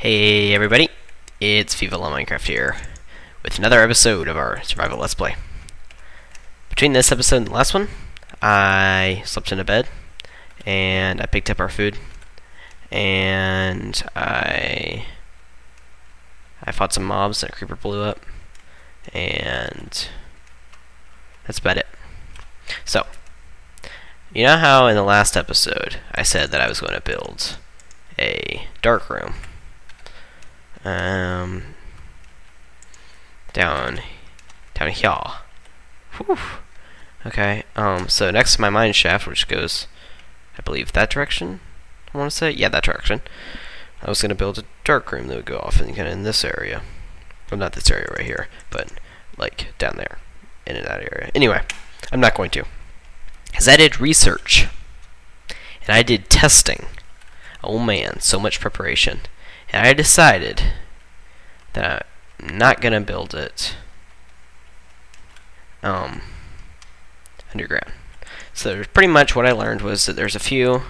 Hey everybody, it's Viva La Minecraft here, with another episode of our Survival Let's Play. Between this episode and the last one, I slept in a bed, and I picked up our food, and I I fought some mobs and a creeper blew up, and that's about it. So, you know how in the last episode I said that I was going to build a dark room um, down, down here. Whew. Okay. Um. So next to my mine shaft, which goes, I believe that direction. I want to say, yeah, that direction. I was gonna build a dark room that would go off in kind of in this area. Well, not this area right here, but like down there, in that area. Anyway, I'm not going to, because I did research, and I did testing. Oh man, so much preparation. And I decided that I'm not going to build it um, underground. So pretty much what I learned was that there's a few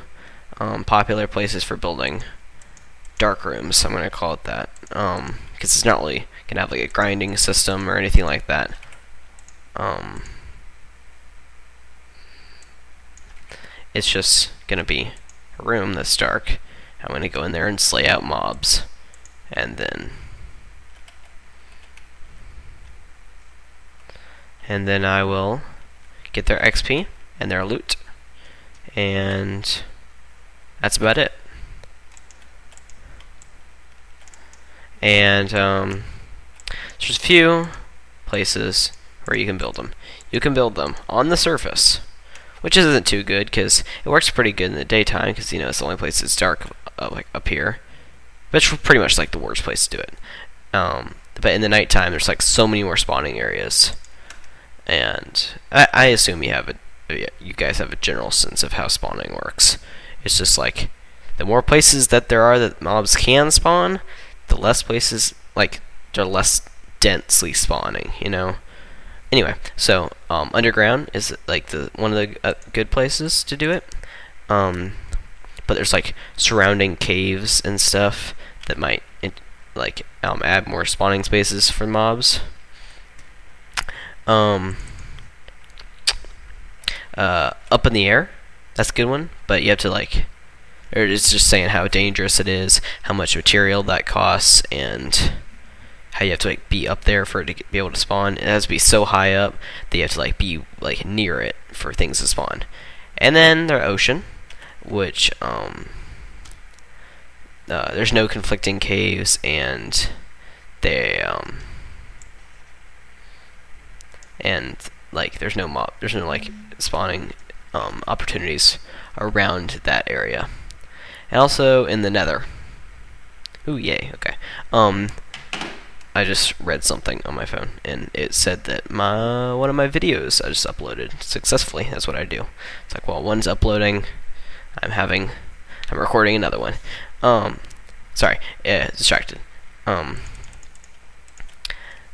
um, popular places for building dark rooms. I'm going to call it that. Because um, it's not really going to have like a grinding system or anything like that. Um, it's just going to be a room that's dark I'm going to go in there and slay out mobs. And then... And then I will get their XP and their loot. And that's about it. And um, there's a few places where you can build them. You can build them on the surface, which isn't too good because it works pretty good in the daytime because you know it's the only place that's dark uh, like up here. It's pretty much like the worst place to do it. Um, but in the nighttime, there's like so many more spawning areas, and I, I assume you have a, you guys have a general sense of how spawning works. It's just like the more places that there are that mobs can spawn, the less places like they're less densely spawning. You know. Anyway, so um, underground is like the one of the uh, good places to do it. Um, but there's like surrounding caves and stuff that might like um, add more spawning spaces for mobs. Um, uh, up in the air, that's a good one, but you have to like, or it's just saying how dangerous it is, how much material that costs, and how you have to like be up there for it to be able to spawn. It has to be so high up that you have to like be like near it for things to spawn. And then the ocean, which um, uh, there's no conflicting caves and they um, and like there's no mob there's no like spawning um, opportunities around that area. And also in the nether. Ooh yay okay. Um I just read something on my phone and it said that my one of my videos I just uploaded successfully. That's what I do. It's like well one's uploading I'm having, I'm recording another one. Um, sorry, yeah, distracted. Um,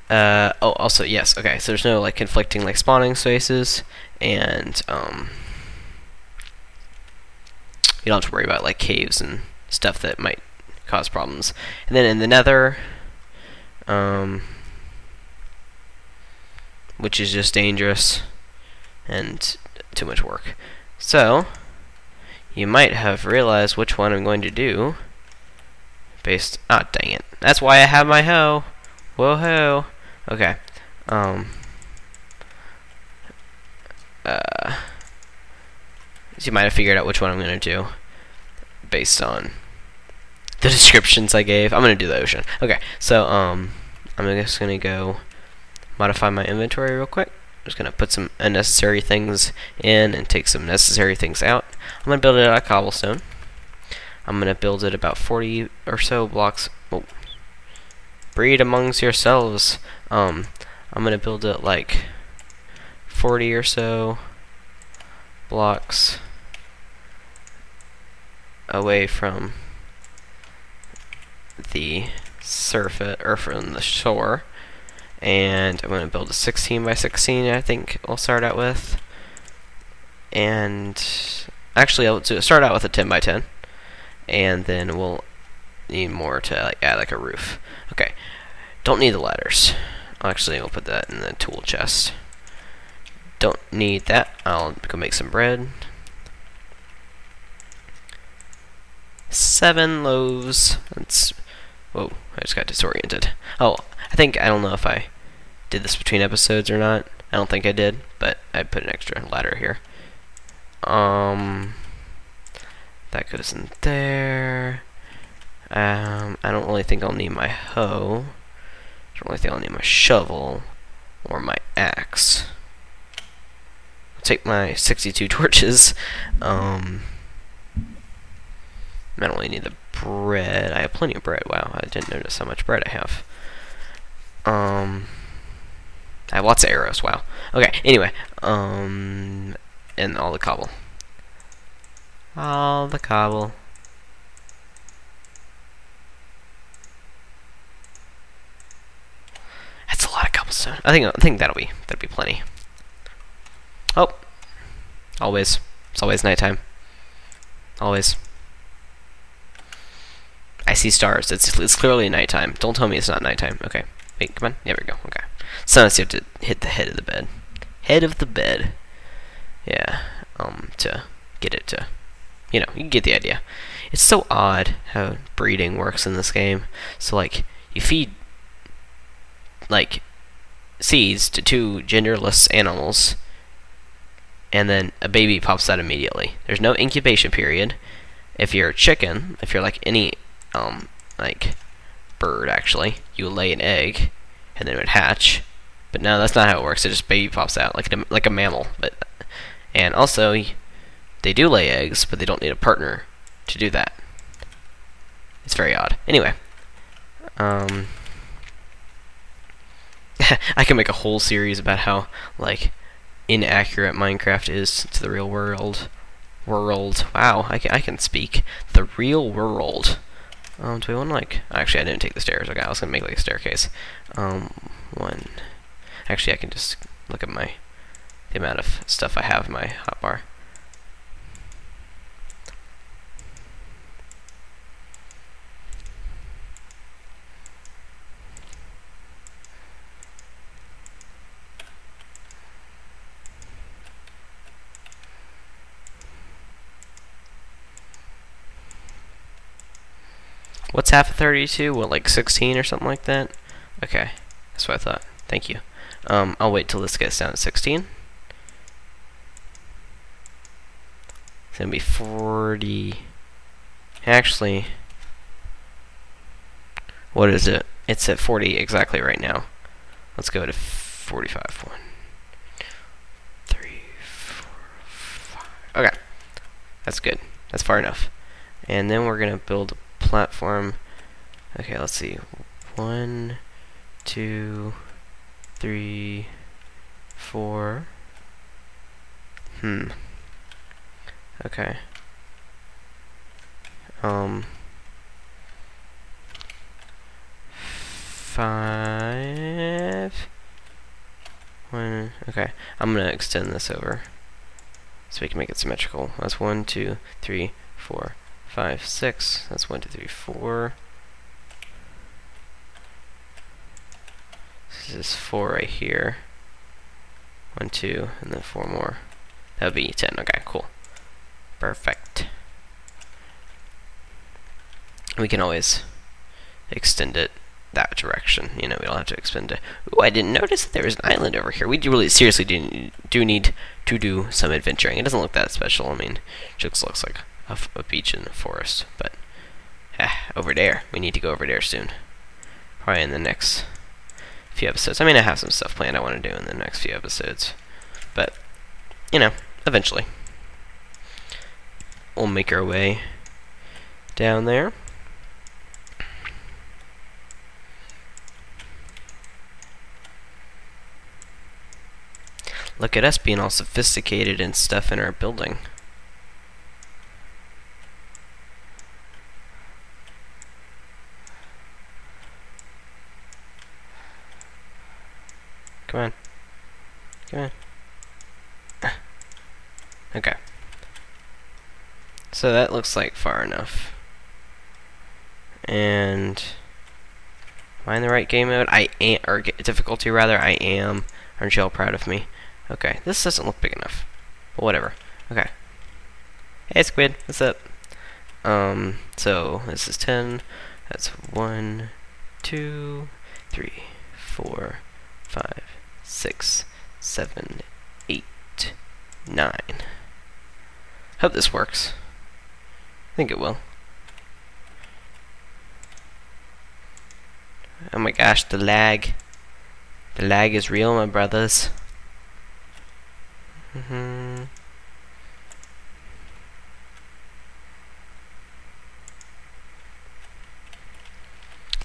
uh, oh, also, yes, okay, so there's no, like, conflicting, like, spawning spaces, and, um, you don't have to worry about, like, caves and stuff that might cause problems. And then in the nether, um, which is just dangerous and too much work. So, you might have realized which one I'm going to do. Based, ah, dang it. That's why I have my hoe. Whoa-ho. Okay. Um. Uh. So you might have figured out which one I'm going to do. Based on the descriptions I gave. I'm going to do the ocean. Okay, so, um, I'm just going to go modify my inventory real quick just going to put some unnecessary things in and take some necessary things out. I'm going to build it out of cobblestone. I'm going to build it about 40 or so blocks. Oh, breed amongst yourselves. Um, I'm going to build it like 40 or so blocks away from the surface or from the shore and I'm going to build a 16 by 16 I think we'll start out with and actually I'll start out with a 10 by 10 and then we'll need more to like, add like a roof. Okay, don't need the ladders. Actually, I'll put that in the tool chest. Don't need that. I'll go make some bread. Seven loaves. That's whoa. I just got disoriented. Oh, I think I don't know if I did this between episodes or not. I don't think I did, but I put an extra ladder here. Um, that goes in there. Um, I don't really think I'll need my hoe. I don't really think I'll need my shovel or my axe. I'll take my 62 torches. Um, I don't really need the bread. I have plenty of bread. Wow, I didn't notice how much bread I have. Um, I have lots of arrows. Wow. Okay. Anyway, um, and all the cobble. All the cobble. That's a lot of cobblestone. I think I think that'll be that'll be plenty. Oh, always. It's always nighttime. Always. I see stars. It's it's clearly nighttime. Don't tell me it's not nighttime. Okay. Wait, come on. There we go. Okay. Sometimes you have to hit the head of the bed. Head of the bed. Yeah. Um. To get it to, you know, you get the idea. It's so odd how breeding works in this game. So like, you feed like seeds to two genderless animals, and then a baby pops out immediately. There's no incubation period. If you're a chicken, if you're like any um like bird actually, you lay an egg, and then it would hatch. But no, that's not how it works. It just baby pops out like a, like a mammal. But and also they do lay eggs, but they don't need a partner to do that. It's very odd. Anyway, um, I can make a whole series about how like inaccurate Minecraft is to the real world. World. Wow, I can, I can speak. The real world. Um, do we want to like? Actually, I didn't take the stairs. Okay, I was gonna make like a staircase. Um, one. Actually, I can just look at my the amount of stuff I have in my hotbar. What's half of 32? What, like 16 or something like that? Okay, that's what I thought. Thank you. Um, I'll wait till this gets down to 16. It's gonna be 40. Actually, what is it? It's at 40 exactly right now. Let's go to 45. One, three, four, five. Okay, that's good. That's far enough. And then we're gonna build platform. Okay, let's see. One, two, three, four. Hmm. Okay. Um. Five. One. Okay. I'm gonna extend this over so we can make it symmetrical. That's one, two, three, four, five, six. That's one, two, three, four. This is four right here. One, two, and then four more. That would be ten. Okay, cool. Perfect. We can always extend it that direction. You know, we don't have to extend it. Ooh, I didn't notice that there was an island over here. We do really seriously do, do need to do some adventuring. It doesn't look that special. I mean, it just looks like a, a beach in the forest. But, eh, over there. We need to go over there soon. Probably in the next few episodes. I mean, I have some stuff planned I want to do in the next few episodes. But, you know, eventually. We'll make our way down there. Look at us being all sophisticated and stuff in our building. Come on. Come on. Okay. So that looks like far enough. And am I in the right game mode? I am, or difficulty rather. I am. Aren't you all proud of me? Okay, this doesn't look big enough. But whatever. Okay. Hey, Squid, what's up? Um, so this is 10. That's 1, 2, 3, 4, 5, 6, 7, 8, 9. Hope this works. Think it will. Oh my gosh, the lag. The lag is real, my brothers. Mm hmm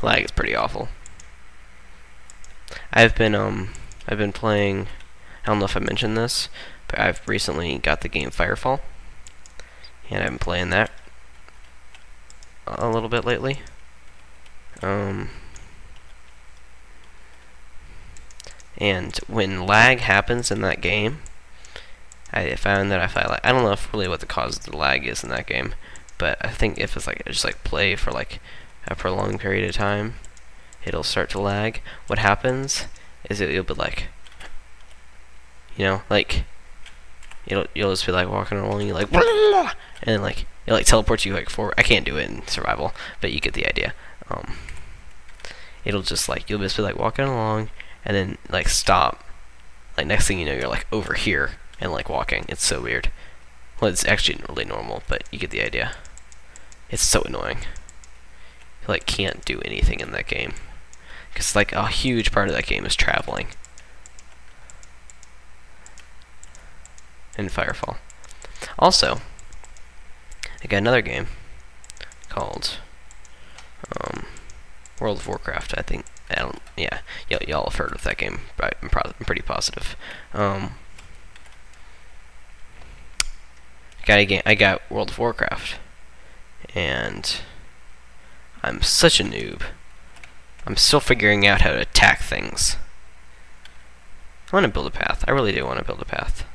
Lag is pretty awful. I've been um I've been playing I don't know if I mentioned this, but I've recently got the game Firefall. And I've been playing that a little bit lately. Um and when lag happens in that game, I found that if I like, I don't know if really what the cause of the lag is in that game, but I think if it's like just like play for like a prolonged period of time, it'll start to lag. What happens is it, will be like, you know, like you'll you'll just be like walking along, you like, and then like it like teleports you like forward. I can't do it in survival, but you get the idea. Um, it'll just like you'll just be like walking along, and then like stop. Like next thing you know, you're like over here and like walking. It's so weird. Well, it's actually really normal, but you get the idea. It's so annoying like can't do anything in that game because like a huge part of that game is traveling in Firefall. Also, I got another game called um, World of Warcraft. I think I don't. Yeah, y'all have heard of that game. I'm, I'm pretty positive. Um, I got a game. I got World of Warcraft, and I'm such a noob. I'm still figuring out how to attack things. I want to build a path. I really do want to build a path.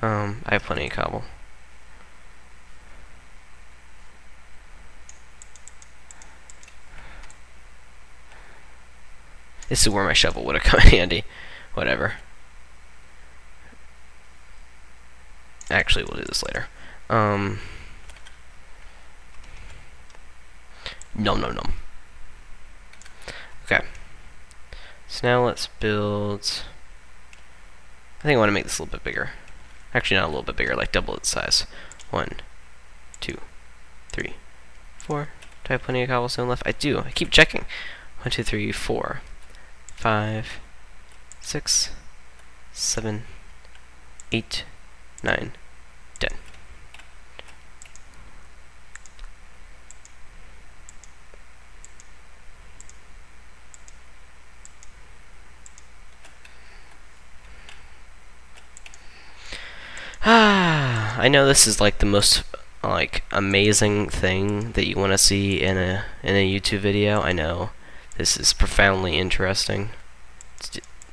Um, I have plenty of cobble. This is where my shovel would have come in handy. Whatever. Actually, we'll do this later. Um... No, no, no. Okay. So now let's build... I think I want to make this a little bit bigger. Actually, not a little bit bigger, like double its size. One, two, three, four. Do I have plenty of cobblestone left? I do. I keep checking. One, two, three, four, five, six, seven, eight, nine, I know this is like the most like amazing thing that you want to see in a in a YouTube video. I know this is profoundly interesting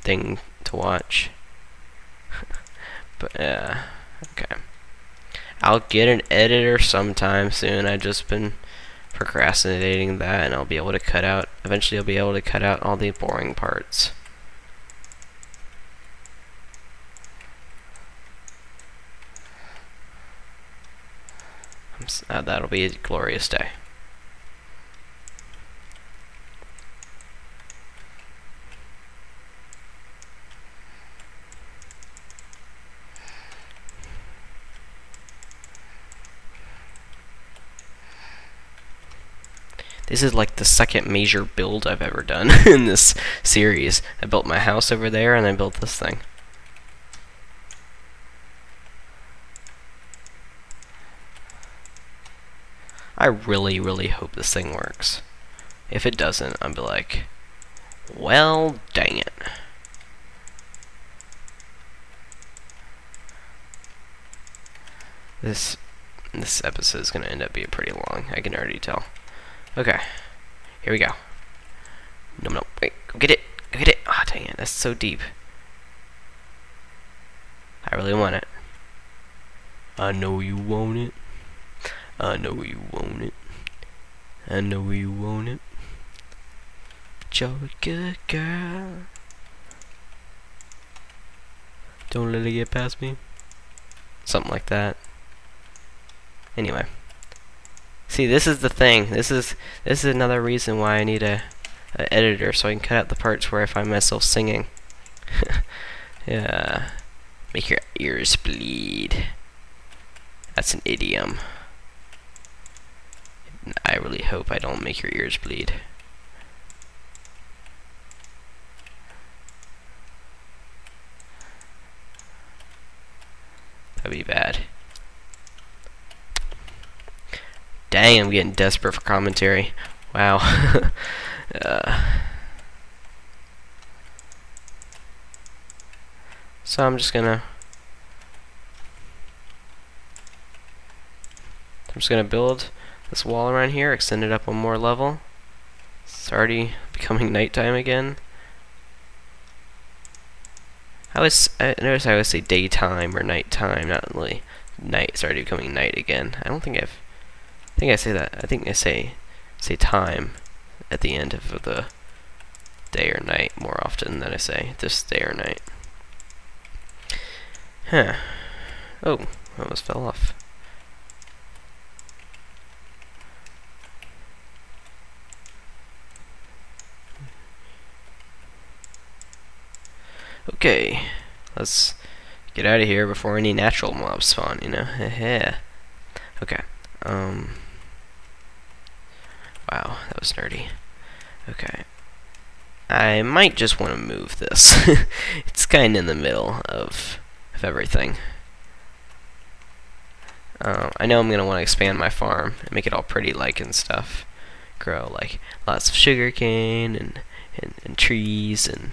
thing to watch. but uh okay. I'll get an editor sometime soon. I've just been procrastinating that and I'll be able to cut out eventually I'll be able to cut out all the boring parts. Uh, that'll be a glorious day. This is like the second major build I've ever done in this series. I built my house over there and I built this thing. I really, really hope this thing works. If it doesn't, I'll be like, well, dang it. This this episode is going to end up being pretty long. I can already tell. Okay. Here we go. No, no. Wait. Go get it. Go get it. Ah, oh, dang it. That's so deep. I really want it. I know you want it. I know you want it. I know you want it. You're a good girl. Don't let it get past me. Something like that. Anyway. See, this is the thing. This is this is another reason why I need a, a editor so I can cut out the parts where I find myself singing. yeah. Make your ears bleed. That's an idiom. I really hope I don't make your ears bleed. That'd be bad. Dang, I'm getting desperate for commentary. Wow. uh, so I'm just gonna I'm just gonna build this wall around here, extend it up one more level. It's already becoming nighttime again. I always I notice I always say daytime or nighttime, not really night. It's already becoming night again. I don't think I've think I say that. I think I say say time at the end of the day or night more often than I say this day or night. Huh. Oh, I almost fell off. Okay, let's get out of here before any natural mobs spawn, you know? okay, um... Wow, that was nerdy. Okay. I might just want to move this. it's kind of in the middle of, of everything. Uh, I know I'm going to want to expand my farm and make it all pretty like and stuff. Grow like lots of sugarcane and, and, and trees and,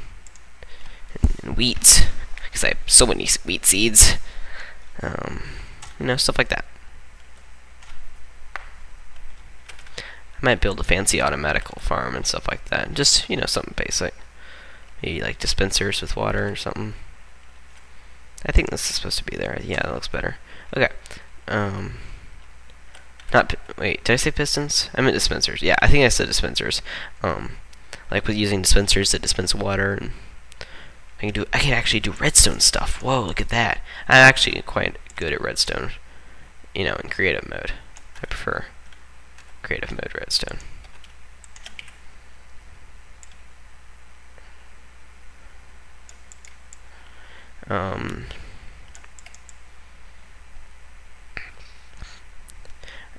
and, and wheat. Because I have so many wheat seeds. Um, you know, stuff like that. I might build a fancy automatical farm and stuff like that. Just, you know, something basic. Maybe like dispensers with water or something. I think this is supposed to be there. Yeah, that looks better. Okay. Um, not, wait, did I say pistons? I meant dispensers. Yeah, I think I said dispensers. Um, like with using dispensers that dispense water and I can do, I can actually do redstone stuff. Whoa, look at that. I'm actually quite good at redstone, you know, in creative mode. I prefer creative mode redstone. Um,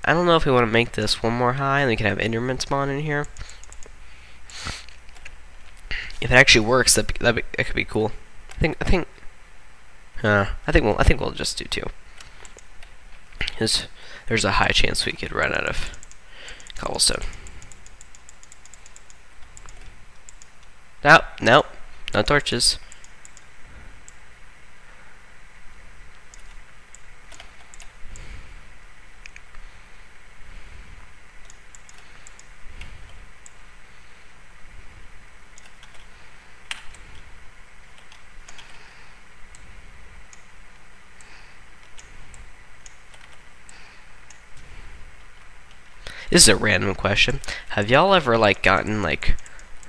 I don't know if we want to make this one more high and we can have Enderman spawn in here. If it actually works, that that, that could be cool. I think I think uh, I think we'll I think we'll just do two. Because there's a high chance we could run out of cobblestone. Nope, nope, no torches. This is a random question. Have y'all ever like gotten like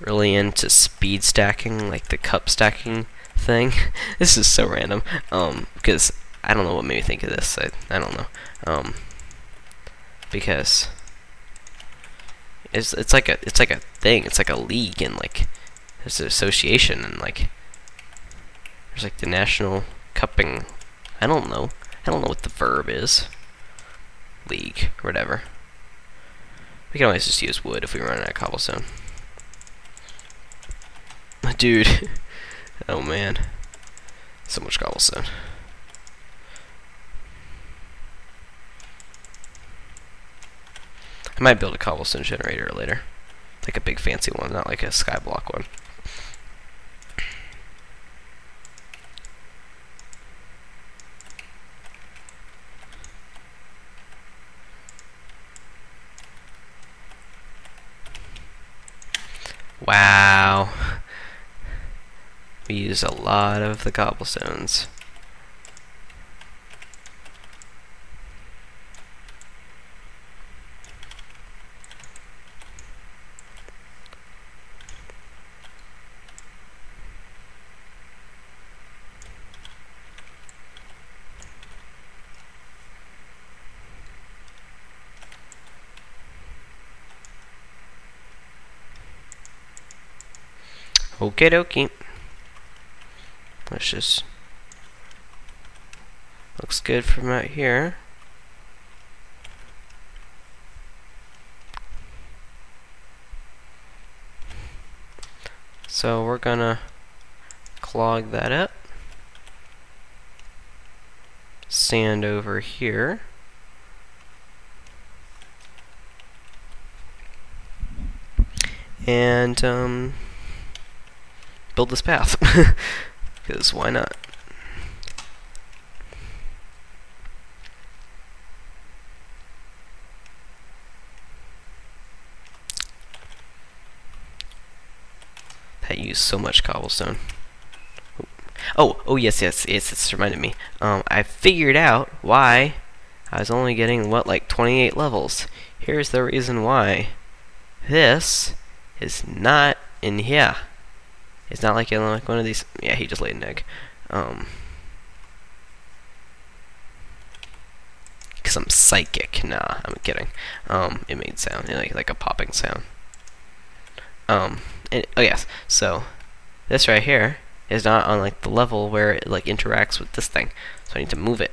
really into speed stacking, like the cup stacking thing? this is so random. Um, because I don't know what made me think of this. I I don't know. Um, because it's it's like a it's like a thing. It's like a league and like there's an association and like there's like the national cupping. I don't know. I don't know what the verb is. League whatever. We can always just use wood if we run out of cobblestone. Dude. oh man. So much cobblestone. I might build a cobblestone generator later. Like a big fancy one, not like a skyblock one. Wow. We use a lot of the cobblestones. Okay, dokie. Let's just looks good from out here. So we're gonna clog that up. Sand over here. And um, build this path. Because why not? That used so much cobblestone. Oh, oh yes, yes, yes, it's reminded me. Um, I figured out why I was only getting, what, like 28 levels. Here's the reason why. This is not in here. It's not like like one of these. Yeah, he just laid an egg. Um, because I'm psychic. Nah, I'm kidding. Um, it made sound like like a popping sound. Um, and, oh yes. So this right here is not on like the level where it like interacts with this thing. So I need to move it.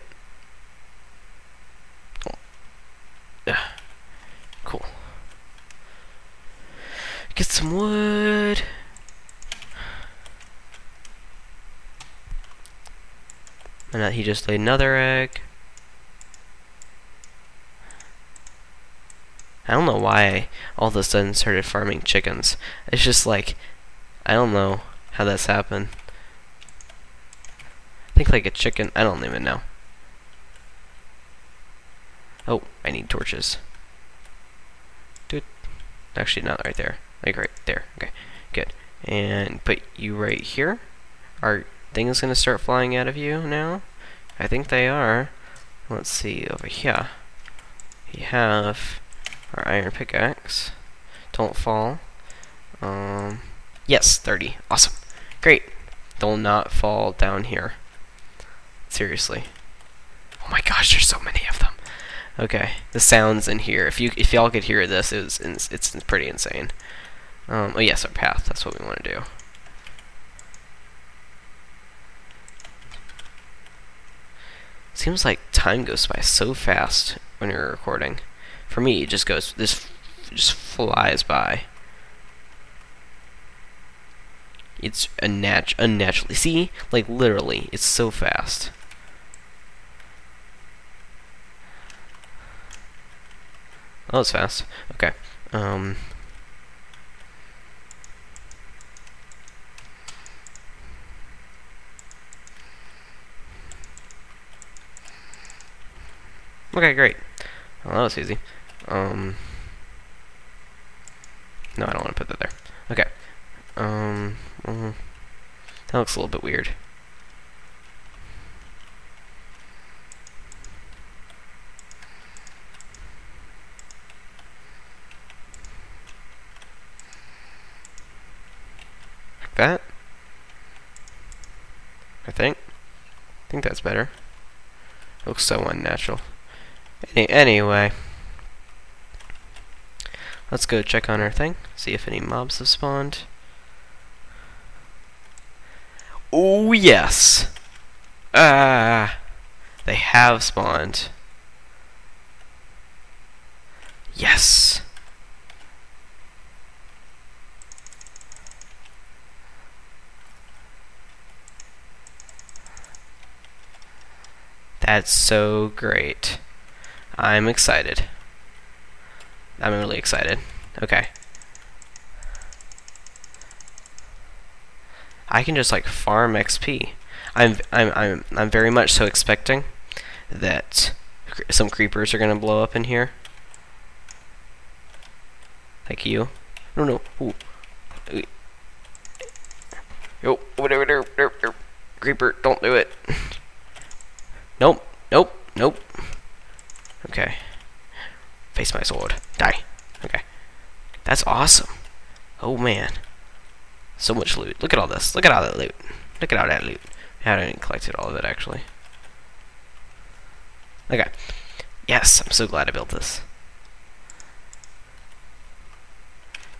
Cool. Get some wood. And that he just laid another egg. I don't know why I all of a sudden started farming chickens. It's just like, I don't know how that's happened. I think like a chicken, I don't even know. Oh, I need torches. Dude, actually not right there. Like right there. Okay, good. And put you right here. Are things gonna start flying out of you now? I think they are. Let's see over here. We have our iron pickaxe. Don't fall. Um, yes, 30. Awesome. Great. They'll not fall down here. Seriously. Oh my gosh, there's so many of them. Okay, the sounds in here. If you if y'all could hear this, it's it's, it's pretty insane. Um, oh yes, our path. That's what we want to do. Seems like time goes by so fast when you're recording. For me, it just goes, this just flies by. It's unnat unnaturally. See? Like, literally, it's so fast. Oh, it's fast. Okay. Um, Okay, great. Well, that was easy. Um, no, I don't want to put that there. Okay. Um, well, that looks a little bit weird. Like that. I think. I think that's better. looks so unnatural. Any anyway. Let's go check on our thing, see if any mobs have spawned. Oh, yes! Ah! They have spawned. Yes! That's so great. I'm excited. I'm really excited. Okay. I can just like farm XP. I'm I'm I'm I'm very much so expecting that some creepers are gonna blow up in here. Like you. No no. Ooh. Yo, whatever. Creeper, don't do it. Nope. Nope. Nope. Okay. Face my sword. Die. Okay. That's awesome. Oh man. So much loot. Look at all this. Look at all that loot. Look at all that loot. I haven't collected all of it actually. Okay. Yes, I'm so glad I built this.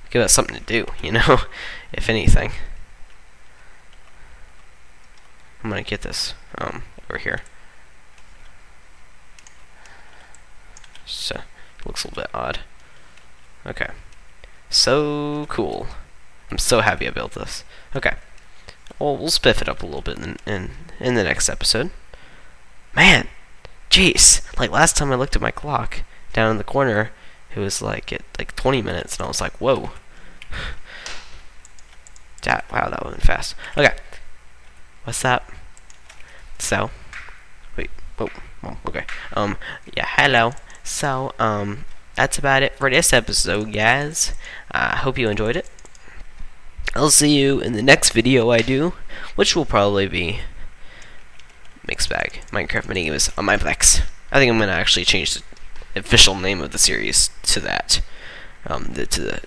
Give us something to do, you know? if anything. I'm gonna get this um over here. So it looks a little bit odd. Okay. So cool. I'm so happy I built this. Okay. Well, we'll spiff it up a little bit in in, in the next episode. Man, jeez. Like last time I looked at my clock down in the corner, it was like at like 20 minutes, and I was like, whoa. that wow, that went fast. Okay. What's that? So, wait. Oh, oh, okay. Um, yeah. Hello. So, um, that's about it for this episode, guys. I uh, hope you enjoyed it. I'll see you in the next video I do, which will probably be Mixed Bag Minecraft Minigames on Mineplex. I think I'm gonna actually change the official name of the series to that, um, the, to the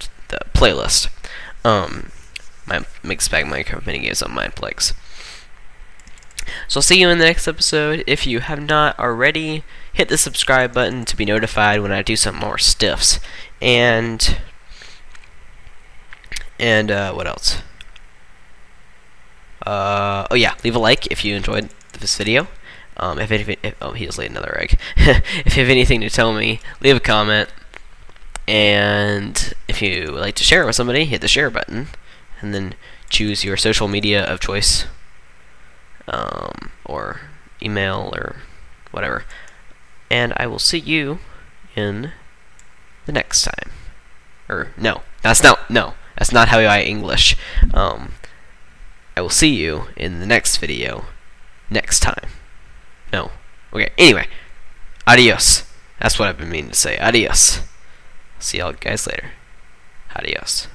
to the playlist. Um, my Mixed Bag Minecraft Minigames on Mineplex. So I'll see you in the next episode. If you have not already, hit the subscribe button to be notified when I do some more stiffs. And and uh, what else? Uh, oh yeah, leave a like if you enjoyed this video. Um, if, if, if oh he just laid another egg. if you have anything to tell me, leave a comment. And if you would like to share it with somebody, hit the share button, and then choose your social media of choice, um, or email or whatever. And I will see you in the next time. Or no, that's not no. That's not how I English. Um, I will see you in the next video next time. No. Okay, anyway. Adios. That's what I've been meaning to say. Adios. See y'all guys later. Adios.